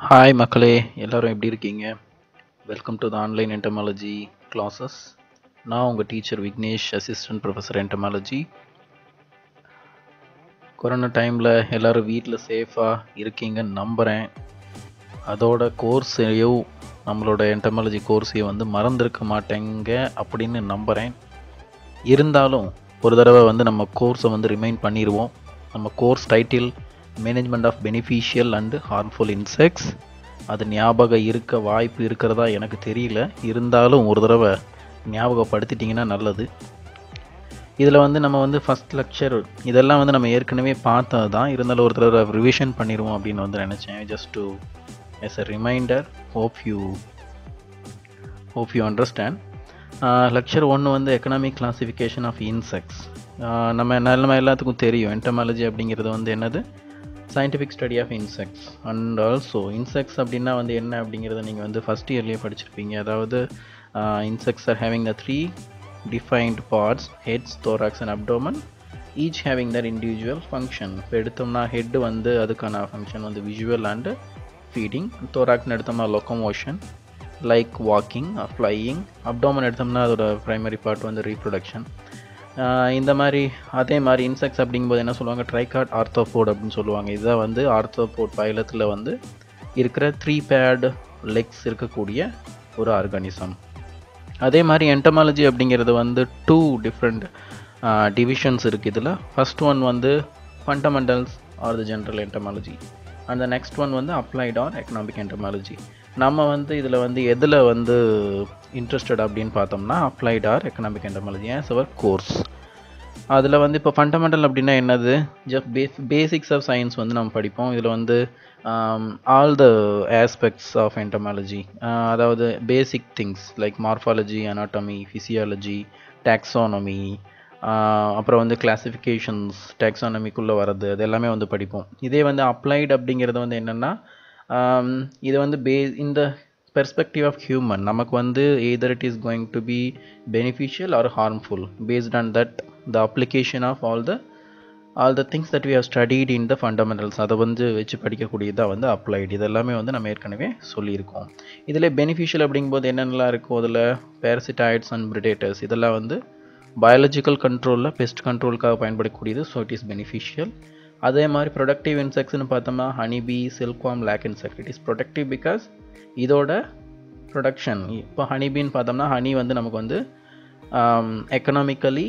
Hi மக்களே. எல்லோரும் எப்படி இருக்கீங்க? Welcome to the online entomology classes நான் உங்கள் teacher Vignesh assistant professor entomology corona டைமில் எல்லோரும் வீட்டில் சேஃபாக இருக்கீங்கன்னு நம்புகிறேன் அதோட கோர்ஸையும் நம்மளோட என்டமாலஜி கோர்ஸையும் வந்து மறந்துருக்க மாட்டேங்க அப்படின்னு நம்புகிறேன் இருந்தாலும் ஒரு தடவை வந்து நம்ம கோர்ஸை வந்து ரிமைண்ட் பண்ணிடுவோம் நம்ம course title management of beneficial and harmful insects அது ஞாபகம் இருக்க வாய்ப்பு இருக்கிறதா எனக்கு தெரியல. இருந்தாலும் ஒரு தடவை ஞாபகப்படுத்திட்டிங்கன்னா நல்லது. இதில் வந்து நம்ம வந்து ஃபஸ்ட் லெக்சர் இதெல்லாம் வந்து நம்ம ஏற்கனவே பார்த்தது தான். இருந்தாலும் ஒரு தடவை ரிவிஷன் பண்ணிடுவோம் அப்படின்னு வந்து நினச்சேன். Just to as a reminder hope you hope you understand lecture ஒன்று வந்து எக்கனாமிக் கிளாசிஃபிகேஷன் ஆஃப் இன்செக்ட்ஸ் நம்ம நம்ம எல்லாத்துக்கும் தெரியும். என்டமாலஜி அப்படிங்கிறது வந்து என்னது? Scientific study of insects and also insects அப்படின்னா வந்து என்ன அப்படிங்கிறத நீங்கள் வந்து ஃபஸ்ட் இயர்லேயே படிச்சிருப்பீங்க. அதாவது insects are having the three defined parts heads thorax and abdomen each having their individual function இப்போ எடுத்தோம்னா ஹெட் வந்து அதுக்கான ஃபங்க்ஷன் வந்து விஜுவல் அண்டு ஃபீடிங் தோராக்ஸ்னு எடுத்தோம்னா locomotion like walking flying abdomen எடுத்தோம்னா அதோட ப்ரைமரி பார்ட் வந்து ரீப்ரொடக்ஷன் இந்த மாதிரி அதே மாதிரி இன்செக்ட்ஸ் அப்படிங்கும்போது என்ன சொல்லுவாங்க? ட்ரைகாட் ஆர்த்தோபோட் அப்படின்னு சொல்லுவாங்க. இதுதான் வந்து ஆர்த்தோபோட் பைலத்தில் வந்து இருக்கிற த்ரீ பேட் லெக்ஸ் இருக்கக்கூடிய ஒரு ஆர்கானிசம் அதே மாதிரி என்டமாலஜி அப்படிங்கிறது வந்து டூ டிஃப்ரெண்ட் டிவிஷன்ஸ் இருக்குது இதில். ஃபஸ்ட் ஒன் வந்து fundamentals are the general entomology and the next one வந்து அப்ளைட் ஆர் எக்கனாமிக் என்டமாலஜி நம்ம வந்து இதில் வந்து எதில் வந்து இன்ட்ரெஸ்டட் அப்படின்னு பார்த்தோம்னா applied or economic entomology as our course அதில் வந்து இப்போ ஃபண்டமெண்டல் அப்படின்னா என்னது? Just base basics of science வந்து நம்ம படிப்போம். இதில் வந்து all the aspects of entomology அதாவது basic things like morphology anatomy physiology taxonomy அப்புறம் வந்து கிளாசிஃபிகேஷன்ஸ் டாக்ஸானமிக்குள்ளே வர்றது அது எல்லாமே வந்து படிப்போம். இதே வந்து அப்ளைடு அப்படிங்கிறது வந்து என்னென்னா இது வந்து பே இந்த பெர்ஸ்பெக்டிவ் ஆஃப் ஹியூமன் நமக்கு வந்து either it is going to be beneficial or harmful based on that the application of all the all the things that we have studied in the fundamentals அதை வந்து வச்சு படிக்கக்கூடியதாக வந்து அப்ளைடு இதெல்லாமே வந்து நம்ம ஏற்கனவே சொல்லியிருக்கோம். இதில் பெனிஃபிஷியல் அப்படிங்கும்போது என்னென்னலாம் இருக்கும் அதில்? பேரசிட்டாய்ட்ஸ் அண்ட் பிரிடேட்டர்ஸ் இதெல்லாம் வந்து பயாலஜிக்கல் கண்ட்ரோலில் பெஸ்ட் கண்ட்ரோலுக்காக பயன்படக்கூடியது ஸோ இட் இஸ் பெனிஃபிஷியல் அதே மாதிரி ப்ரொடக்டிவ் இன்செக்ட்ஸ்னு பார்த்தோம்னா honeybee silkworm lac insect it is productive because இதோட ப்ரொடக்ஷன் இப்போ ஹனிபின்னு பார்த்தோம்னா ஹனி வந்து நமக்கு வந்து economically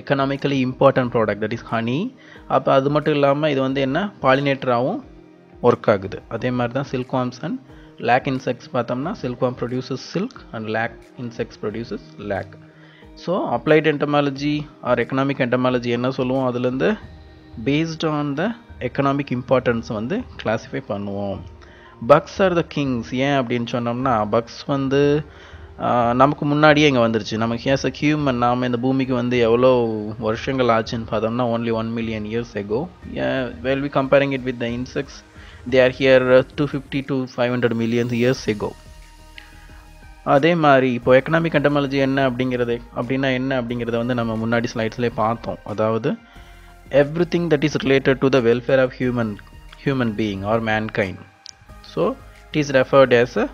economically important product that is honey அப்போ அது மட்டும் இல்லாமல் இது வந்து என்ன? பாலினேட்டராகவும் ஒர்க் ஆகுது. அதே மாதிரி தான் சில்க்வாம்ஸ் அண்ட் லேக் இன்செக்ட்ஸ் பார்த்தோம்னா silkworm produces silk and lac insects produces lac so applied entomology or economic entomology என்ன சொல்லுவோம்? அதுலேருந்து based on the economic importance வந்து கிளாஸிஃபை பண்ணுவோம். பக்ஸ் ஆர் த கிங்ஸ் ஏன் அப்படின்னு சொன்னோம்னா பக்ஸ் வந்து நமக்கு முன்னாடியே இங்கே வந்துருச்சு. நமக்கு ஹேஸ் அ ஹியூமன் நாம் இந்த பூமிக்கு வந்து எவ்வளோ வருஷங்கள் ஆச்சுன்னு பார்த்தோம்னா only one million years ago well we comparing it with the insects they are here two fifty to five hundred millions years ago அதே மாதிரி இப்போ எக்கனாமிக் அண்டமாலஜி என்ன அப்படிங்கிறது அப்படின்னா என்ன அப்படிங்கிறத வந்து நம்ம முன்னாடி ஸ்லைட்ஸ்லேயே பார்த்தோம். அதாவது every thing that is related to the welfare of human human being or mankind so it is referred as a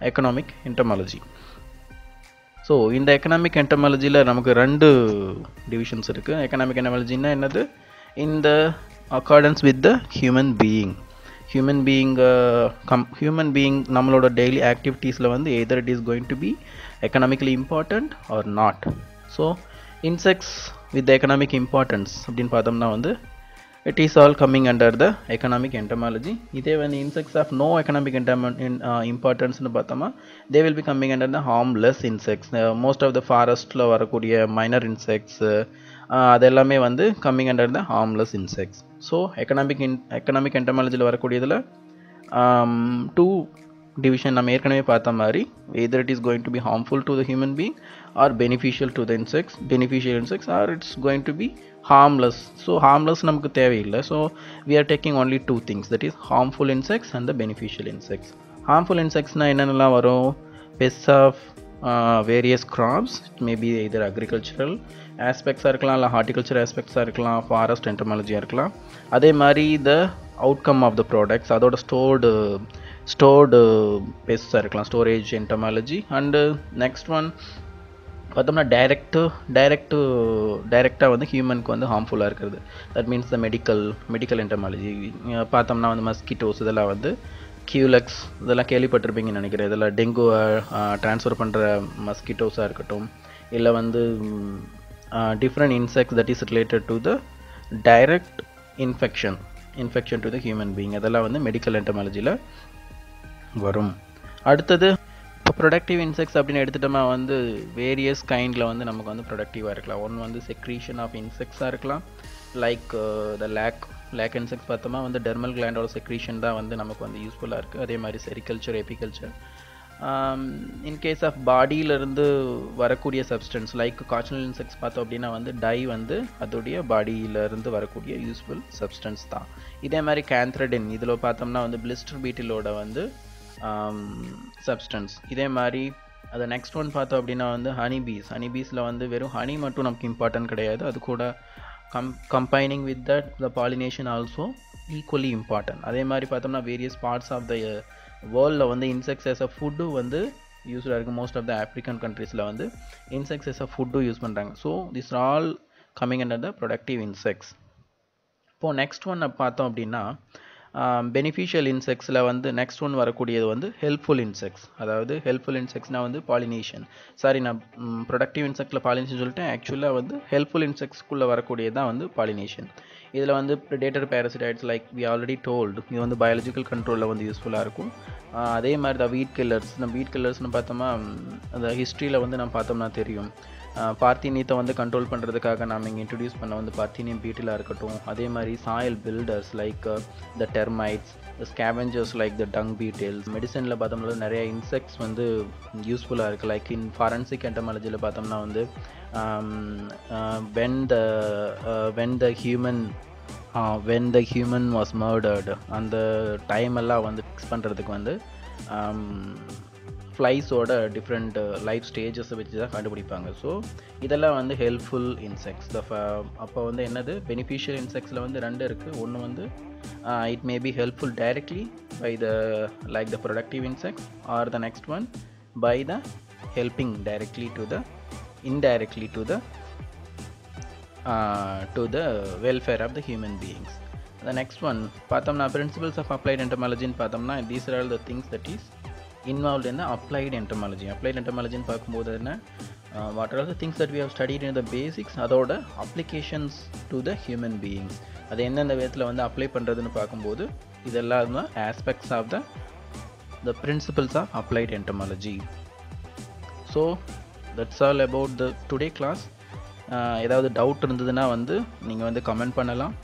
economic entomology so இந்த எக்கனாமிக் என்டமாலஜியில் நமக்கு ரெண்டு டிவிஷன்ஸ் இருக்குது எக்கனாமிக் என்டமாலஜின்னா என்னது? இந்த accordance with the human being human being come human being நம்மளோட daily ஆக்டிவிட்டீஸில் வந்து either it is going to be economically important or not so insects with economic importance அப்படின்னு பார்த்தோம்னா வந்து it is all coming under the economic entomology இதே வந்து insects of no economic என்டம இம்பார்ட்டன்ஸ்னு பார்த்தோமா they will be coming under the harmless insects most of the ஃபாரஸ்ட்டில் வரக்கூடிய minor insects அது எல்லாமே வந்து coming under the harmless insects so economic in economic என்டமாலஜியில் வரக்கூடியதில் டூ டிவிஷன் நம்ம ஏற்கனவே பார்த்த மாதிரி either it is going to be harmful to the human being or beneficial to the insects beneficial insects or it's going to be harmless so harmless நமக்கு தேவையில்லை so we are taking only two things that is harmful insects and the beneficial insects harmful இன்செக்ட்ஸ்னால் என்னென்னலாம் வரும் pest of various crops maybe either agricultural ஆஸ்பெக்ட்ஸாக இருக்கலாம் இல்லை horticulture ஆஸ்பெக்ட்ஸாக இருக்கலாம் forest என்டமாலஜியாக இருக்கலாம் அதே மாதிரி the outcome of the products அதோட ஸ்டோர்டு ஸ்டோர்டு பேஸாக இருக்கலாம். Storage entomology and next one பார்த்தோம்னா டைரக்டு டைரக்டு டைரெக்டாக வந்து ஹியூமனுக்கு வந்து ஹார்ம்ஃபுல்லாக இருக்கிறது. That means the medical medical entomology பார்த்தோம்னா வந்து மஸ்கிட்டோஸ் இதெல்லாம் வந்து கியூலக்ஸ் இதெல்லாம் கேள்விப்பட்டிருப்பீங்கன்னு நினைக்கிறேன். இதெல்லாம் டெங்கு ட்ரான்ஸ்ஃபர் பண்ணுற மஸ்கிட்டோஸாக இருக்கட்டும். இல்லை வந்து different insects that is related to the direct infection infection to the human being அதெல்லாம் வந்து மெடிக்கல் என்டமாலஜியில் வரும். அடுத்தது இப்போ ப்ரொடக்டிவ் இன்செக்ட்ஸ் அப்படின்னு எடுத்துட்டோம்னா வந்து வேரியஸ் கைண்டில் வந்து நமக்கு வந்து ப்ரொடக்டிவாக இருக்கலாம். ஒன் வந்து செக்ரீஷன் ஆஃப் இன்செக்ட்ஸாக இருக்கலாம். Like the lac lac insects பார்த்தோமா வந்து டெர்மல் கிளாண்டோட செக்ரீஷன் தான் வந்து நமக்கு வந்து யூஸ்ஃபுல்லாக இருக்குது அதே மாதிரி sericulture apiculture in case of பாடியிலேருந்து வரக்கூடிய சப்ஸ்டன்ஸ் லைக் காய்ச்சல் இன்செக்ட்ஸ் பார்த்தோம் அப்படின்னா வந்து டை வந்து அதோடைய பாடியிலேருந்து வரக்கூடிய யூஸ்ஃபுல் சப்ஸ்டன்ஸ் தான். இதே மாதிரி கேந்த்ரடின் இதில் பார்த்தோம்னா வந்து பிளிஸ்டர் பீட்டிலோட வந்து Um, சப்ஸ்டன்ஸ் இதே மாதிரி அதை நெக்ஸ்ட் ஒன் பார்த்தோம் அப்படின்னா வந்து ஹனி பீஸ் ஹனி பீஸில் வந்து வெறும் ஹனி மட்டும் நமக்கு இம்பார்ட்டன்ட் கிடையாது. அது கூட come combining with that the pollination also equally important அதே மாதிரி பார்த்தோம்னா வேரியஸ் பார்ட்ஸ் ஆஃப் த வேர்ல்டில் வந்து இன்செக்ட்ஸ் எஸ் அ ஃபுட்டு வந்து யூஸ்ஃபுல்லாக இருக்குது மோஸ்ட் ஆஃப் த ஆப்ரிக்கன் கண்ட்ரீஸில் வந்து இன்செக்ட்ஸ் எஸ் அ ஃபுட்டும் யூஸ் பண்ணுறாங்க so this all coming under the productive insects இப்போது நெக்ஸ்ட் ஒன் பார்த்தோம் அப்படின்னா பெனிஃபிஷியல் இன்செக்ட்ஸில் வந்து நெக்ஸ்ட் ஒன் வரக்கூடியது வந்து ஹெல்ப்ஃபுல் இன்செக்ட்ஸ் அதாவது ஹெல்ப்ஃபுல் இன்செக்ட்ஸ்னால் வந்து பாலினேஷன் சாரி நான் ப்ரொடக்டிவ் இன்செக்டில் பாலினேஷன் சொல்லிட்டேன். ஆக்சுவலாக வந்து ஹெல்ப்ஃபுல் இன்செக்ட்ஸ்க்குள்ளே வரக்கூடியது தான் வந்து பாலினேஷன் இதில் வந்து predator parasitoids like we already told இது வந்து பயாலஜிக்கல் கண்ட்ரோலில் வந்து யூஸ்ஃபுல்லாக இருக்கும். அதே மாதிரி தான் வீட் கில்லர்ஸ் இந்த வீட் கில்லர்ஸ்னு பார்த்தோம்னா அந்த ஹிஸ்ட்ரியில் வந்து நம்ம பார்த்தோம்னா தெரியும். பார்த்தினியத்தை வந்து கண்ட்ரோல் பண்ணுறதுக்காக நாம் இங்கே இன்ட்ரடியூஸ் பண்ண வந்து பார்த்தினியம் பீட்டிலாக இருக்கட்டும். அதே மாதிரி soil builders like the termites scavengers like the dung beetles மெடிசனில் பார்த்தோம்னா நிறைய இன்செக்ட்ஸ் வந்து யூஸ்ஃபுல்லாக இருக்குது லைக் இன் ஃபாரன்சிக் என்டமாலஜியில் பார்த்தோம்னா வந்து when the when the human when the human was murdered அந்த டைம் எல்லாம் வந்து ஃபிக்ஸ் பண்ணுறதுக்கு வந்து ஃப்ளைஸோட டிஃப்ரெண்ட் லைஃப் ஸ்டேஜஸை வச்சு தான் கண்டுபிடிப்பாங்க. ஸோ இதெல்லாம் வந்து ஹெல்ப்ஃபுல் இன்செக்ட்ஸ் த அப்போ வந்து என்னது? பெனிஃபிஷியல் இன்செக்ட்ஸில் வந்து ரெண்டு இருக்குது ஒன்று வந்து it may be helpful directly by the like the productive insects or the next one by the helping directly to the indirectly to the to the welfare of the human beings the next one பார்த்தோம்னா principles of applied என்டமாலஜின்னு பார்த்தோம்னா these are all the things that is involve என்ன applied entomology applied என்டமாலஜின்னு பார்க்கும்போது என்ன? What are the things that we have studied in the basics அதோட applications to the human beings அது எந்தெந்த விதத்தில் வந்து அப்ளை பண்ணுறதுன்னு பார்க்கும்போது இதெல்லாம் தான் aspects of the the principles of applied entomology so that's all about the today class ஏதாவது டவுட் இருந்ததுன்னா வந்து நீங்கள் வந்து கமெண்ட் பண்ணலாம்.